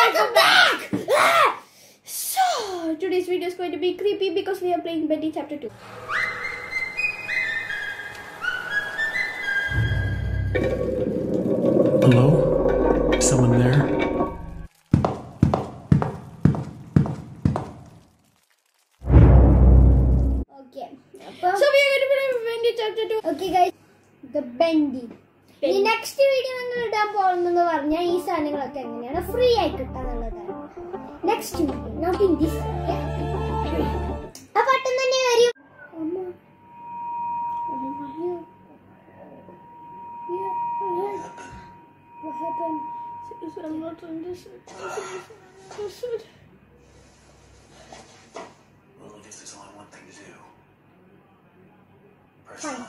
welcome back! So, today's video is going to be creepy because we are playing Bendy Chapter 2. Hello? Fine. on.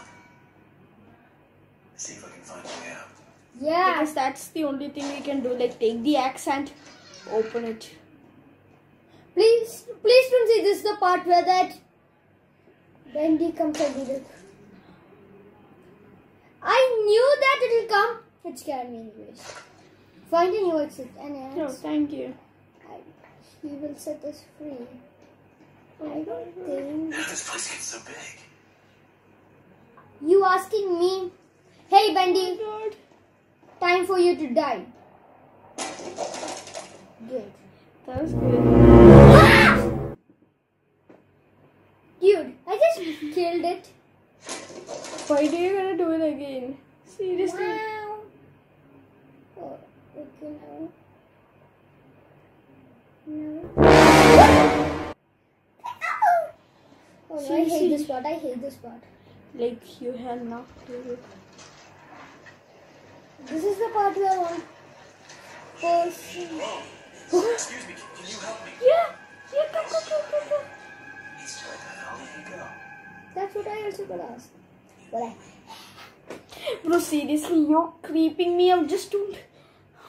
See if I can find a way out. Yeah. Because that's the only thing we can do. Like, take the axe and open it. Please, please don't say this is the part where that Bendy comes and did it. I knew that it will come. It scared me anyways. Find a new exit and No, thank you. I, he will set us free. I don't think. How this place get so big? You asking me? Hey Bendy, oh God. time for you to die. Good. That was good. Ah! Dude, I just killed it. Why do you gonna do it again? Seriously. Wow. Oh, okay now. No. Oh no, I hate this part. I hate this part. Like, you have not do. This is the part where one person. Excuse me, can you help me? Yeah! Yeah, go, go, go, go, go. He's the hell did go? That's what I also got asked. But I. Bro, seriously, you're creeping me out. Just don't.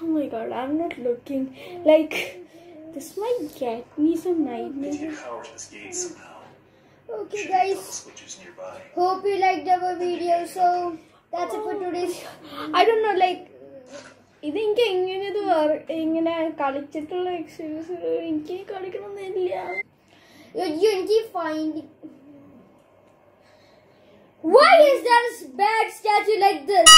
Oh my god, I'm not looking. Like, this might get me some nightmares. Okay, Check guys. Hope you liked our video. So that's it for today's. I don't know, like, ഇതെനിക്ക് എങ്ങനെ ഇത് വേറെ- ഇങ്ങനെ കളിച്ചിട്ടുള്ള experience എനിക്ക് കളിക്കണമെന്നില്ല you keep finding. Why is there a bad statue like this?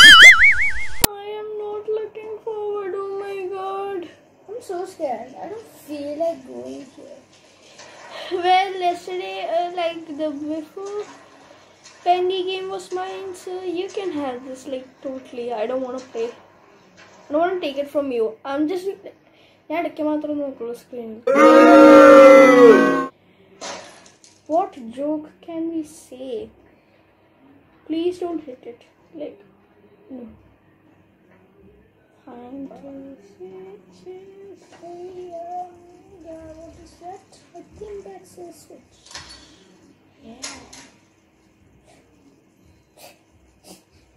the before Bendy game was mine, so you can have this like totally. I don't want to play. I don't want to take it from you. I'm just. ഞാൻ the മാത്രം നോക്കുള്ളൂ സ്ക്രീനിൽ what joke can we say please don't hit it like I'm going to switch. Um, yeah, what is that? I think that's a switch. Yeah.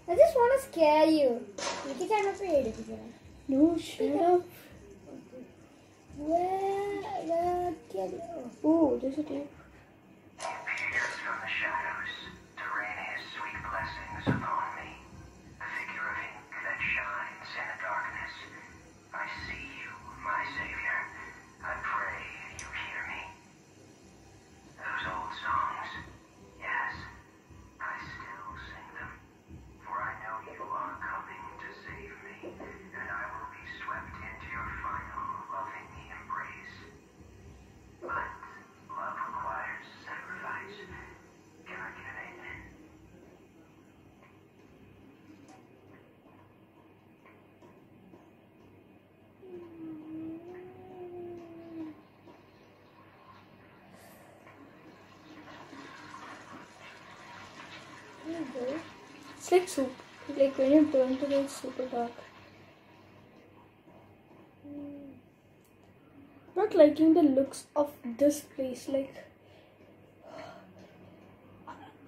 I just want to scare you. You can afraid of it. No, shut up. Where, where can you? Oh, there's a tape. appears from the shadows It's like soup. Like when you turn to it, it's super dark. Not liking the looks of this place. Like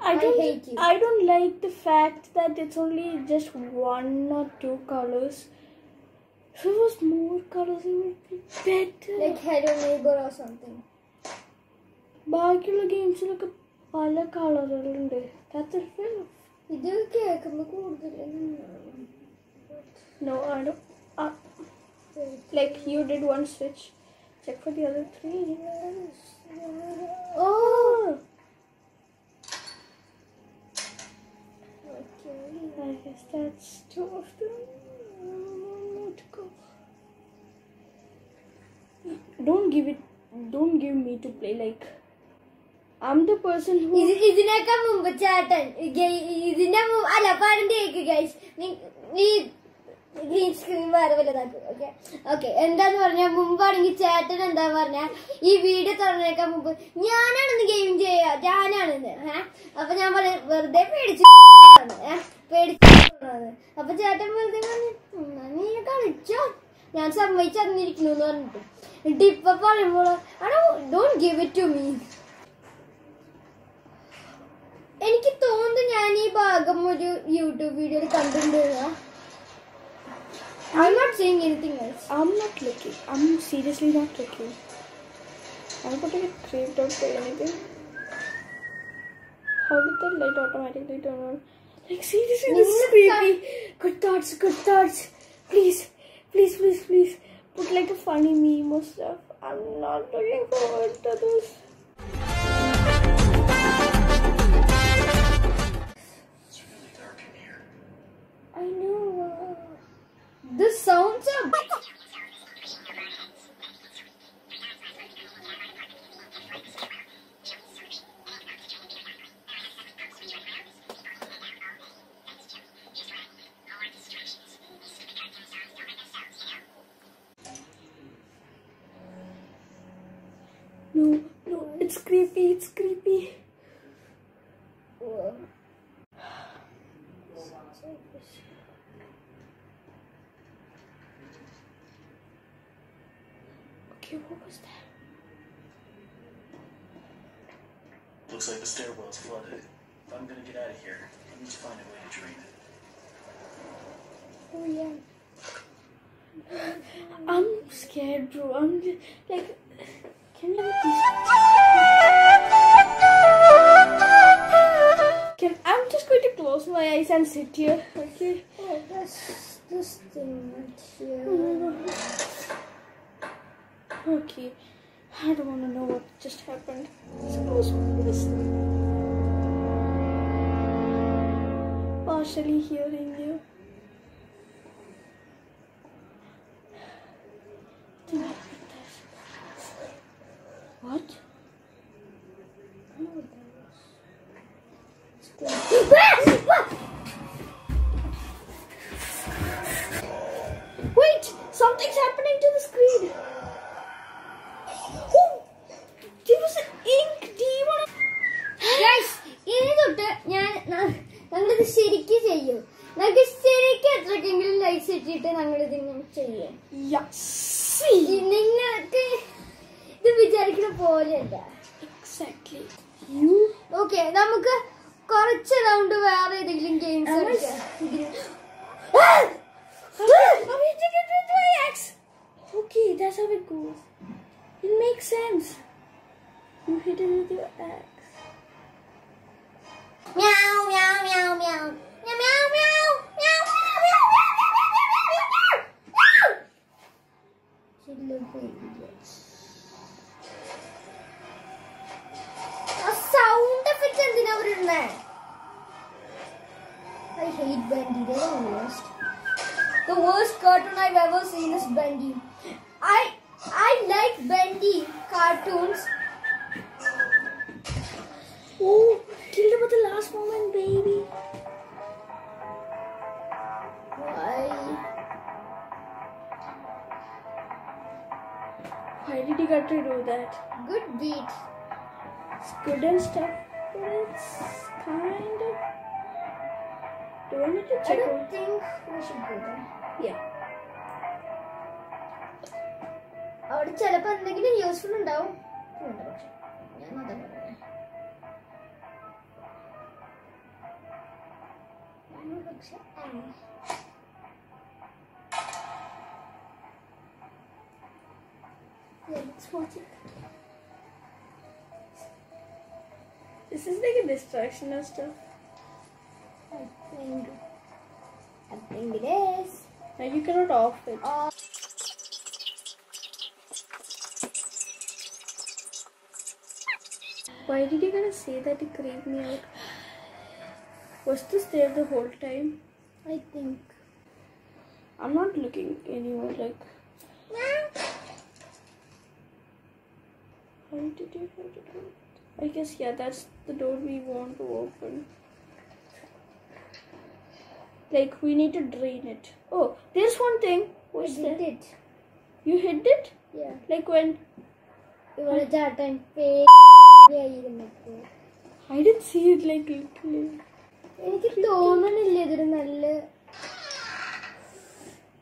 I don't. I, I don't like the fact that it's only just one or two colors. If it was more colors, it would be better. Like Hello Neighbor or something. Biocular games look പല കളറുകളുണ്ട് That's a ഇത് കേൾക്കുമ്പോ കൂടുതൽ No, I don't. Uh, Like you did one switch. Check for the other three. Oh. I guess that's two of them. More to go. Don't give it. Don't give me to play like. I'm the person who. ഇത് ഇതിനേക്കാൾ മുമ്പ് ചേട്ടൻ ഇതിന്റെ അല്ല പാടിന്റെ cake guys നീ green screen വേറെ വലുതാക്കും ഓക്കെ ഓക്കെ എന്താന്ന് പറഞ്ഞാൽ മുമ്പാണെങ്കിൽ ചേട്ടൻ എന്താ പറഞ്ഞ ഈ വീഡിയോ തുറന്നേക്കാൻ മുമ്പ് ഞാനാണെന്ന് ഗെയിം ചെയ്യുക ഞാനാണെന്ന് ഏഹ് അപ്പൊ ഞാൻ പറയാം വെറുതെ പേടിച്ചു പേടിച്ചു അപ്പൊ ചേട്ടൻ വെറുതെ പറഞ്ഞു നീ കളിച്ചോ? ഞാൻ സമ്മതിച്ചു തന്നിരിക്കുന്നു എന്ന് പറഞ്ഞിട്ട്. എന്നിട്ട് ഇപ്പൊ പറയുമ്പോൾ don't give it to me എനിക്ക് തോന്നുന്നു ഞാൻ ഈ ഭാഗം ഒരു യൂട്യൂബ് വീഡിയോയിൽ കണ്ടിട്ടുണ്ട് I not seeing anything else I'm not looking. I'm seriously not looking. I'm not get creeped out by anything. How did the light automatically turn on? Like seriously, this is creepy. Good thoughts, good thoughts. Please, please, please, please. Put like a funny meme or stuff. I'm not looking forward to this. I know. The sounds are No, no, it's creepy. It's creepy. Okay, what was that? Looks like the stairwell's flooded. If I'm gonna get out of here, I need to find a way to drain it. oh yeah. I'm scared, bro. I'm just like, can you let me? Can I'm just going to close my eyes and sit here, okay? Oh, that's this thing right here. Okay. I don't want to know what just happened. Suppose this. Partially hearing Exactly. You. Okay നമുക്ക് കുറച്ച് round വേറെ ഏതെങ്കിലും games Am I കളിക്കാം Oh, we did it with my axe! Okay, that's how it goes. It makes sense. You hit it with your axe. Meow, meow, meow, meow. Meow, meow, meow. Meow, meow, meow, meow, meow, meow, meow, meow, meow. Silly I hate Bendy, they're the worst. The worst cartoon I've ever seen is Bendy. I I like Bendy cartoons. Oh, killed him at the last moment, baby. Why? Why did you got to do that? Good beat. It's good and stuff. It's kind of. Do I need to I don't out? think we should go there. Yeah. അവിടെ ചിലപ്പോ എന്തെങ്കിലും useful ഉണ്ടാവും പക്ഷെ ഞാൻ അതാ പറയുന്നത് പക്ഷെ. Let's watch it. This is like a distraction of stuff. I think. I think it is. Now you cannot off it. Oh. Why did you gonna say that it creeped me out? Was this there the whole time? I think. I'm not looking anymore. like. How did you find it? I guess yeah, that's the door we want to open. Like we need to drain it. Oh, there's one thing. I What's did that? it. You hid it? Yeah. Like when It ഇവിടെ ചാട്ടൻ ആയിരുന്നപ്പോ I didn't see it like literally. എനിക്ക് തോന്നണില്ല ഇതൊരു നല്ല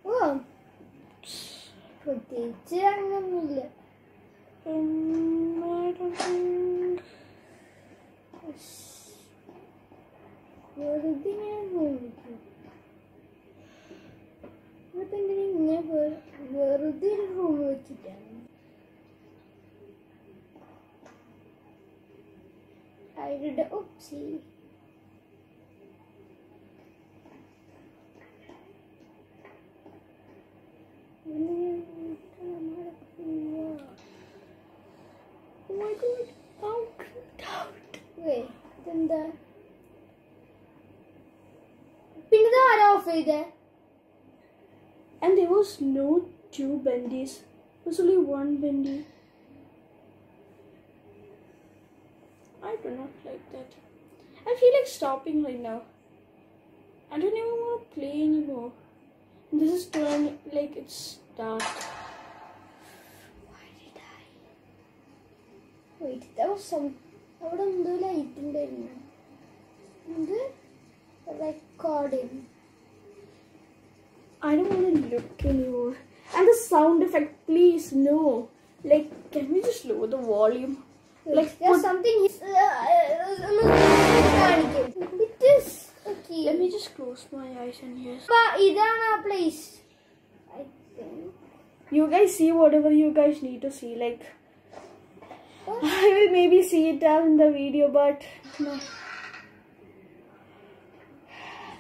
ഓ പ്രത്യേകിച്ച് അങ്ങനൊന്നുമില്ല Um, I don't think. വെറുതെ ഇങ്ങനെ നോക്കും ഇവിടെ ഇങ്ങനെ ഇങ്ങനെ വെ- വെറുതെ ഒരു റൂം വെച്ചിട്ടാണ് അവരുടെ ഒപ്സി Oh ഇത് ആരാ ഓഫ് ചെയ്തേ And there was no two bendies. There was only one bendy. I do not like that. I feel like stopping right now. I don't even want to play anymore. This is turning like it's dark. Wait, that was some. അവിടെ എന്തോ light ഉണ്ടായിരുന്നു എന്ത് recording I don't want to look anymore. And the sound effect, please, no. Like, can we just lower the volume? Like, there's something. Uh, uh, it is okay. Let me just close my eyes and hear. But Idana, please. I think. You guys see whatever you guys need to see. Like, I will maybe see it down in the video, but no.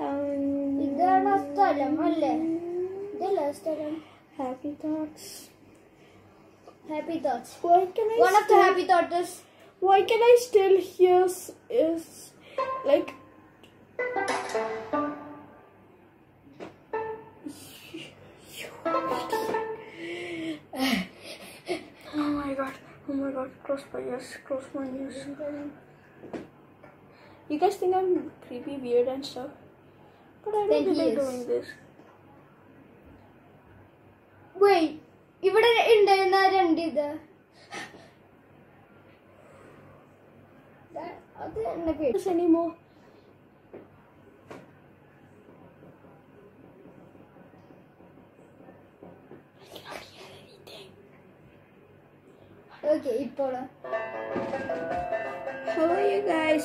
Um, ഇതാണ് ആ സ്ഥലം അല്ലേ ഇതല്ലേ ആ സ്ഥലം happy thoughts. Happy thoughts Why can I? One of the still- happy thoughts Why can I still hear? s- Is like. Oh my god, oh my god, close my ears, close my ears. You guys think I'm creepy, weird, and stuff? But I Then don't he like is. doing this. വെയ് ഇവിടെ ഉണ്ടായിരുന്ന ആ രണ്ട് ഇത് ദാ- അത് എന്നെ പേടി This anymore. I cannot hear anything. Okay ഇപ്പോഴോ How are you guys?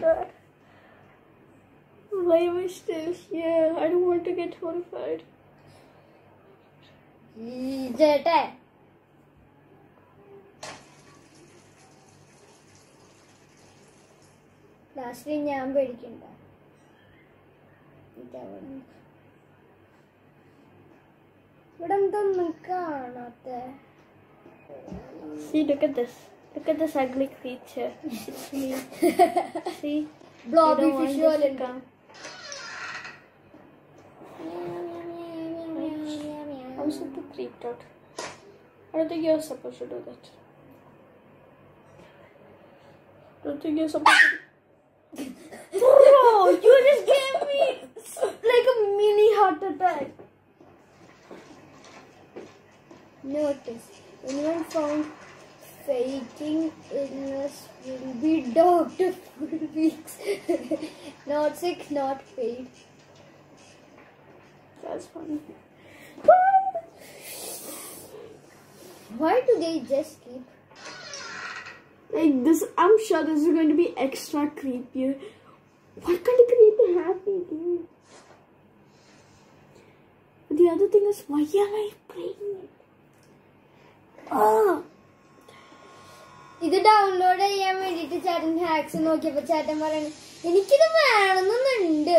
god, oh my god. Why am I still here? I don't want to get horrified. ഈ ചേട്ടൻ ലാസ്റ്റ് ഞാൻ പേടിക്കണ്ട ഇതവിടെ. ഇവിടെ എന്തൊന്നും കാണാത്ത See, look at this. Look at this ugly creature. It's me. See? Blobby visual income. I'm super creeped out. I don't think you're supposed to do that. I don't think you're supposed to. Bro, you just gave me like a mini heart attack. Notice, anyone found faking illness will be docked for weeks. not sick, not paid. That's funny. Why do they just keep? Like this, I'm sure this is going to be extra creepier. What kind of creepy happy dude? The other thing is, why am I playing it? Oh, ഇത് download ചെയ്യാൻ വേണ്ടിട്ട് ചേട്ടൻ hacks നോക്കിയപ്പോ ചേട്ടൻ പറയണ എനിക്കിത് വേണമെന്നുണ്ട്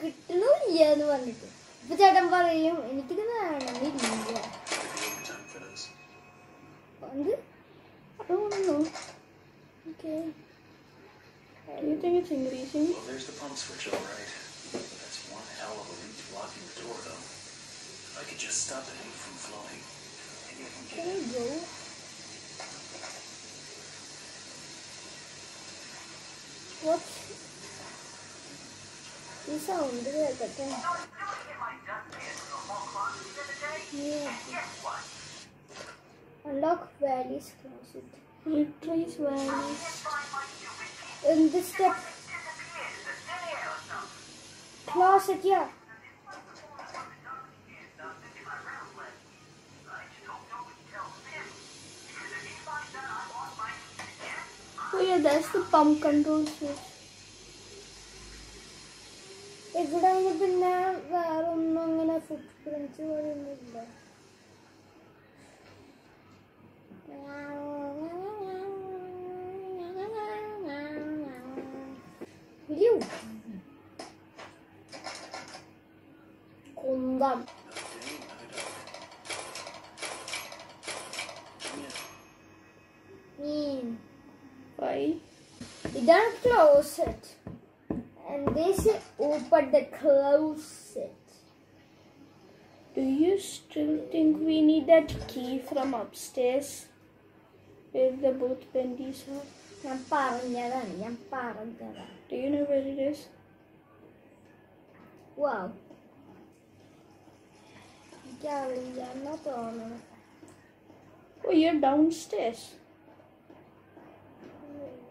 കിട്ടണില്ല എന്ന് പറഞ്ഞിട്ട് ഇപ്പൊ ചേട്ടൻ പറയും എനിക്കിത് വേണമെന്നില്ല Overtime for this. എന്ത് I don't know. Okay. Do you think it's increasing? Well, there's the pump switch, all right. But that's one hell of a leak blocking the door, though. If I could just stop the ink from flowing, maybe I can get Can in. you go? What? You sound good, then... Yeah. Unlock valleys closet. Replace valleys. In this step. Closet, yeah. That's the pump control switch. ഇവിടെ പിന്നെ വേറെ ഒന്നും അങ്ങനെ ഫുട് prints പോലെയൊന്നുമില്ല ഇയ്യോ. Why? ഇതാണ് closet and this open the closet Do you still think we need that key from upstairs? Where the both bendies are? ഞാൻ പറഞ്ഞതാണ് ഞാൻ പറഞ്ഞതാണ് Do you know where it is? wow എനിക്കറിയാന്നാ തോന്നണം Oh, you're downstairs.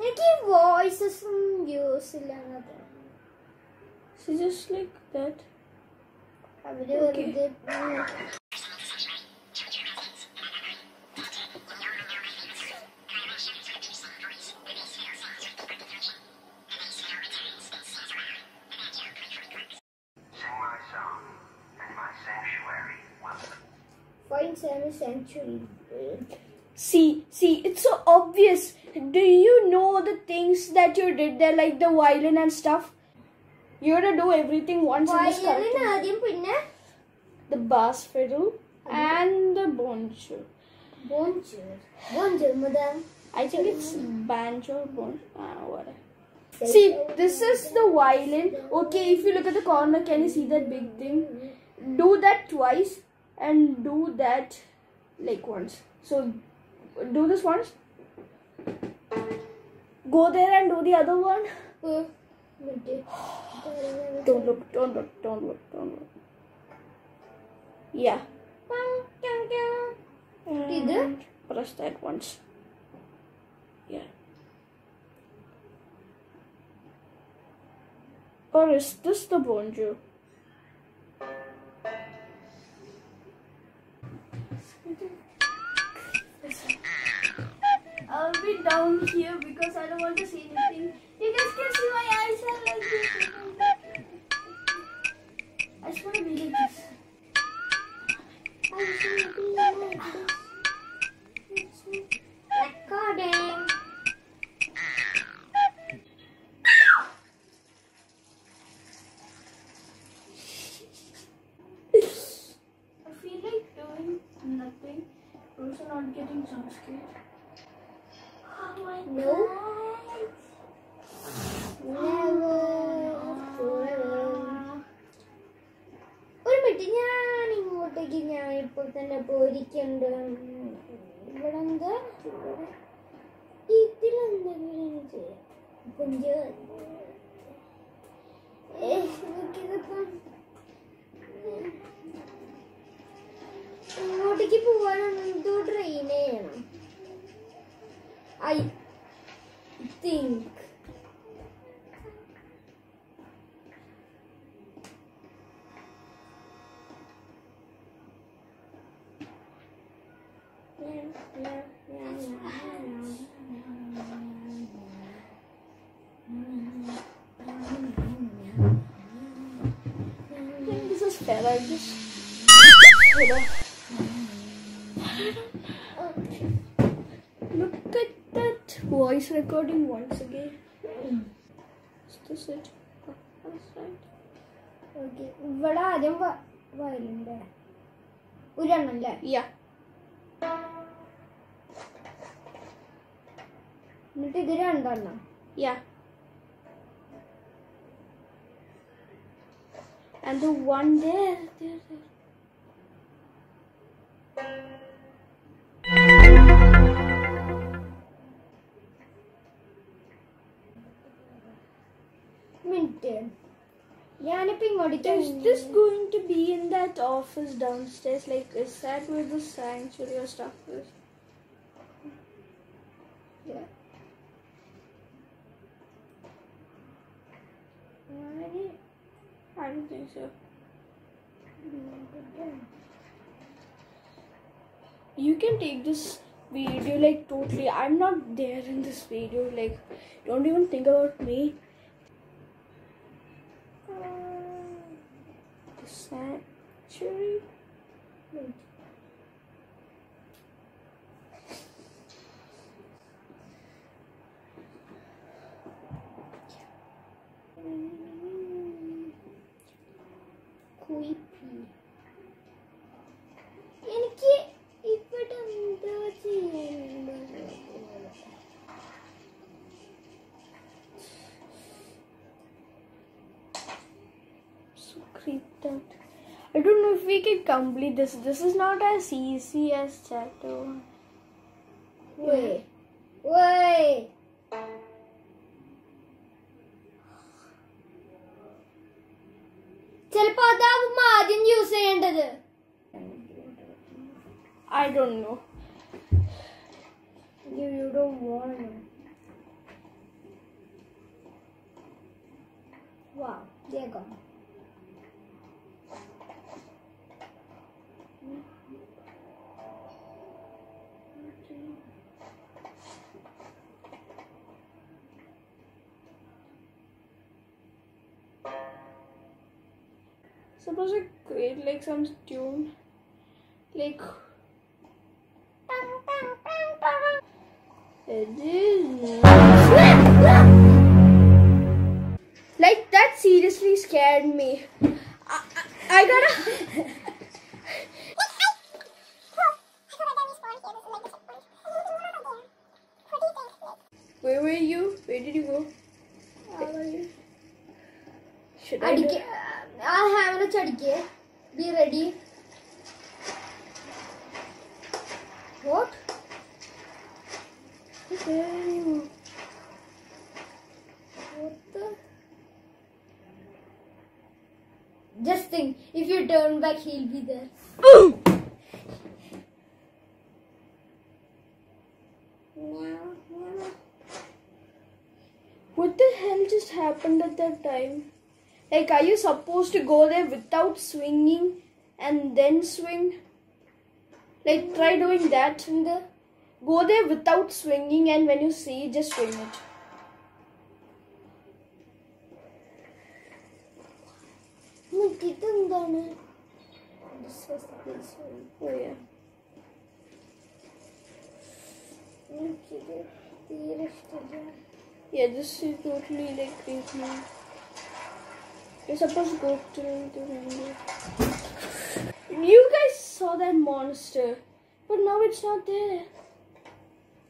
എനിക്ക് ഈ വോയിസസും use ഇല്ല അങ്ങനത്തെ so just like that. അവര് Okay. വെറുതെ Sing my song, and my sanctuary will find Sammy Sanctuary. See, it's so obvious. Do you know the things that you did there, like the violin and stuff? You had to do everything once violin in this cartoon. The bass fiddle and the bonjour. Bonjour. Bonjour, madam. I think it's banjo, bonjour, ah, whatever. See, this is the violin. Okay, if you look at the corner, can you see that big thing? Do that twice and do that like once. So do this once. Go there and do the other one. Don't look, don't look, don't look, don't look. Yeah. Either? And Press that once. Yeah. Or is this the bonjour? I'll be down here because I don't want to see anything. You guys can see my eyes are like this. I just want to be like this. ഇങ്ങോട്ടേക്ക് പോവാനാണ് എന്തോ train ചെയ്യണം I think recording once again. Is this it? Oh, That's right. Okay ഇവിടെ ആദ്യം വയലുണ്ട് ഒരെണ്ണല്ലേ Yeah. എന്നിട്ട് ഇത് രണ്ടെണ്ണം Yeah. And the one there, there, there. Minute ഞാനിപ്പോ ഇങ്ങോട്ടേക്ക് Is this going to be in that office downstairs? Like, is that where the sanctuary or stuff is? Yeah. ഞാന് I don't think so. You can take this video like totally. I'm not there in this video. Like, don't even think about me. The sanctuary. Don't know if we can complete this. This is not as easy as chapter one. Wait. Wait. Suppose I create like some tune, like. Just think, if you turn back, he'll be there. What the hell just happened at that time? Like, are you supposed to go there without swinging and then swing? Like, try doing that in the. Go there without swinging, and when you see, just swing it. ഇതെന്താണ് This was the place where- Oh, yeah. എനിക്കിത് തീരെ ഇഷ്ടമില്ല Yeah, this is totally like creepy. You're supposed to go to the window. You guys saw that monster. But now it's not there.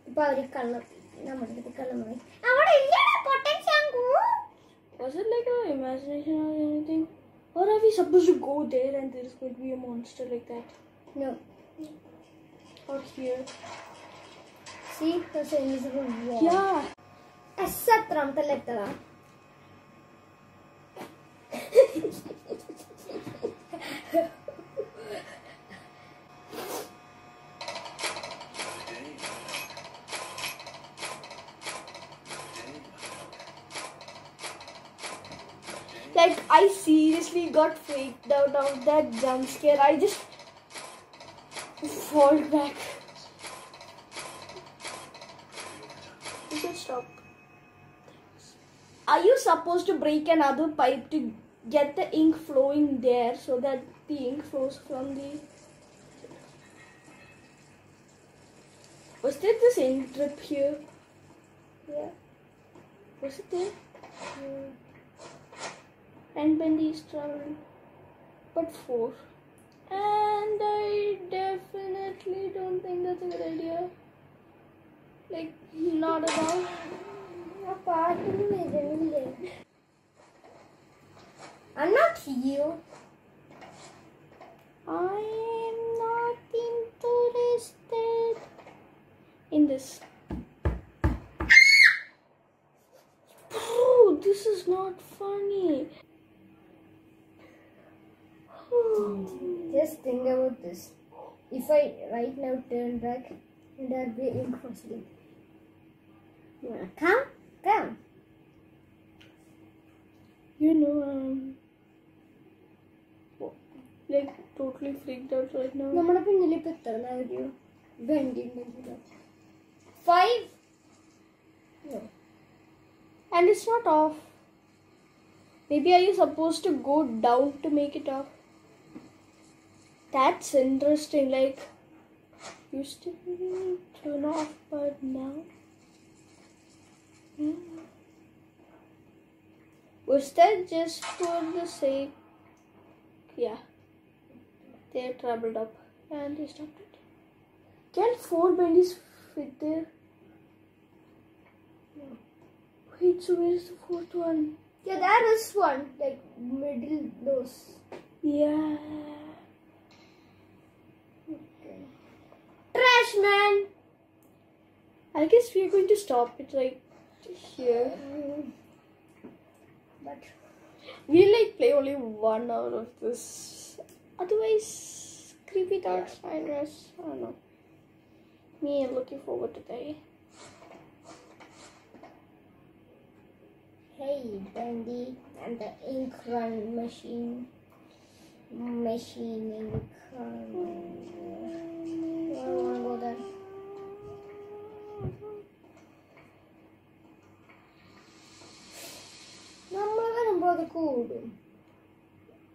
ഇപ്പൊ അവര് കള്ളം നമ്മുടെ അടുത്ത് കള്ളം പറയും അവിടെ ഇല്ലടാ പൊട്ടൻ ശംഖു Was it like an imagination or anything? or are we supposed to go there and there's going to be a monster like that? No. Or here. See, there's an invisible wall. Yeah. Asatram, talag I seriously got freaked out of that jump scare. I just fall back. You should stop. Are you supposed to break another pipe to get the ink flowing there so that the ink flows from the Was there this ink drip here? Yeah. Was it there? Mm and Bendy is traveling. But four. And I definitely don't think that's a good idea. Like, not at all. Apart from me, I'm not you. I am not interested in this. Oh, this is not funny. Just think about this. If I right now turn back, and I'll be ink for sleep. Yeah. Come, come. You know, um, like totally freaked out right now. നമ്മുടെ പിന്നിൽ ഇപ്പൊ എത്ര ഒരു വണ്ടി ഉണ്ടെങ്കിലോ five And it's not off. Maybe are you supposed to go down to make it off? That's interesting. Like, used to be turn off, but now. Hmm. Was that just for the sake? Yeah. They traveled up and they stopped it. Can four bendies fit there? Wait, so where's the fourth one? Yeah, that is one. Like middle those. Yeah. Trash man. I guess we're going to stop it like here. But We'll like play only one hour of this. Otherwise, creepy thoughts, nightmares. I don't know. Me, I'm looking forward to that. hey, Bendy, and the ink run machine. Machine ink run over there.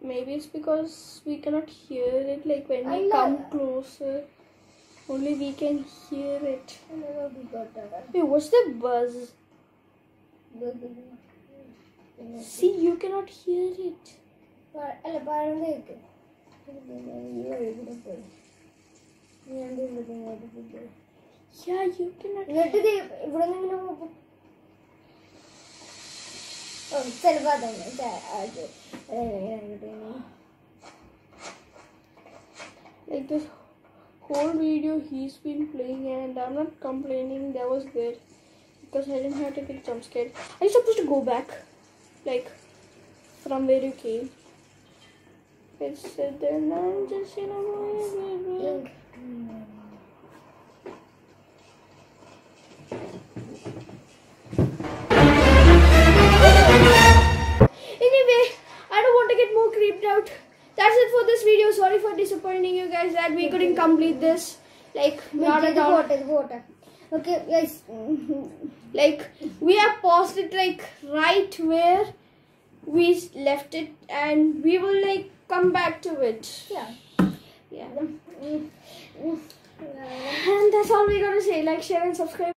Maybe it's because we cannot hear it. Like when we come closer, only we can hear it. Hey, what's the buzz? See, you cannot hear it. ഞാൻ ദേ ഇവിടെ ഇങ്ങോട്ട് പോയി Yeah, you cannot. എന്നിട്ട് ദേ ഇവിടെ നിന്ന് ഇങ്ങനെ പോകും ഓ ചിലപ്പോ അതന്നെ ച- അത് അങ്ങോട്ട് Like this whole video he's been playing and I'm not complaining that was good because I didn't have to get jump scared. Are you supposed to go back? Like from where you came? It's uh, then I'm just you know ink out. That's it for this video. Sorry for disappointing you guys that we couldn't complete this. Like, not at all. Water, water. Okay, guys. like, we have paused it, like, right where we left it, and we will, like, come back to it. Yeah. Yeah. And that's all we're gonna say. Like, share, and subscribe.